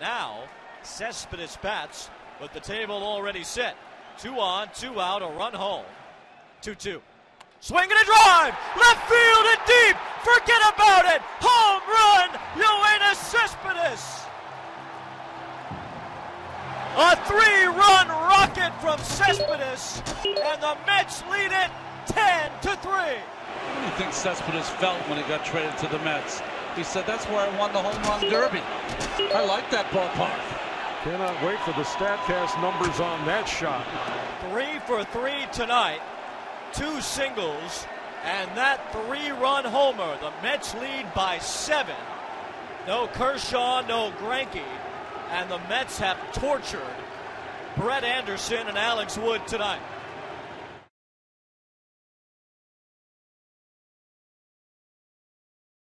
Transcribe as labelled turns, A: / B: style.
A: Now, Cespedes bats with the table already set. Two on, two out, a run home. 2 2. Swing and a drive! Left field and deep! Forget about it! Home run! Yoenis Cespedes! A three run rocket from Cespedes, and the Mets lead it 10 to 3.
B: What do you think Cespedes felt when he got traded to the Mets? He said, That's where I won the home run derby. I like that ballpark.
C: Cannot wait for the StatCast numbers on that shot.
A: Three for three tonight, two singles, and that three run homer. The Mets lead by seven. No Kershaw, no Greinke, and the Mets have tortured Brett Anderson and Alex Wood tonight.